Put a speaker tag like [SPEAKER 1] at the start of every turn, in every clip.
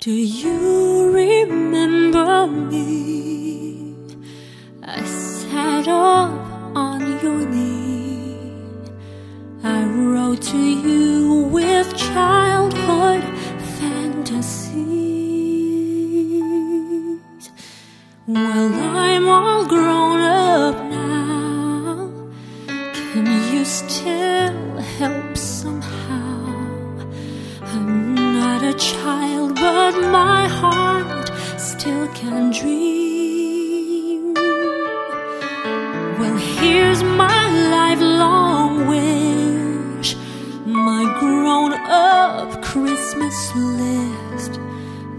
[SPEAKER 1] Do you remember me? I sat up on your knee. I wrote to you with childhood fantasies. Well, I'm all grown up now. Can you still help somehow? I'm a child, but my heart still can dream. Well, here's my lifelong wish, my grown up Christmas list.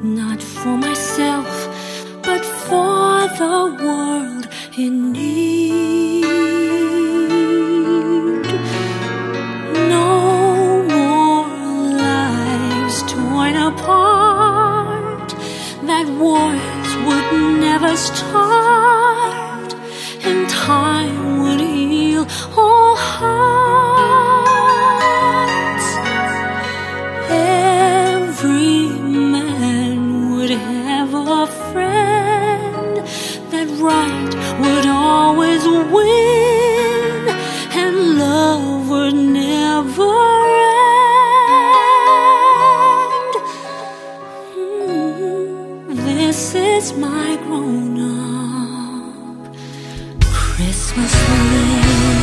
[SPEAKER 1] Not for myself, but for the world in need. that wars would never start, and time would heal all hearts. Every man would have a friend, that right would always win. This is my grown up Christmas list.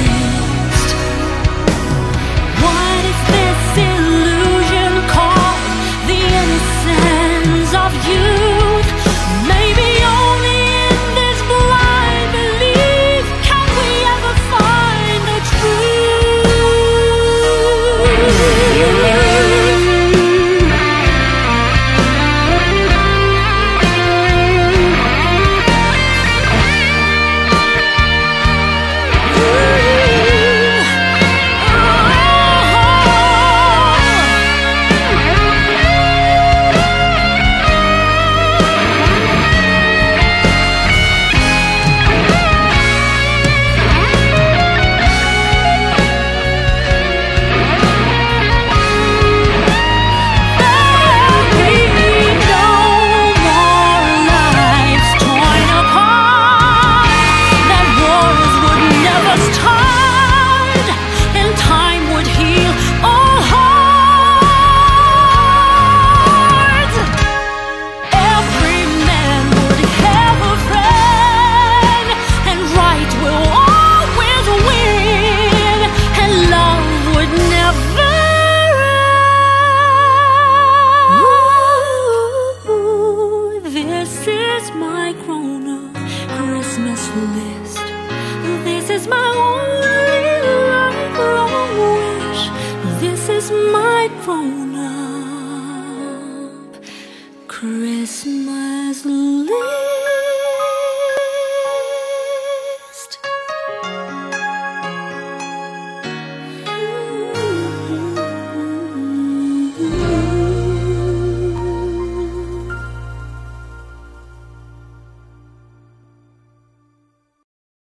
[SPEAKER 1] list. This is my only lifelong oh, wish. This is my grown up Christmas list.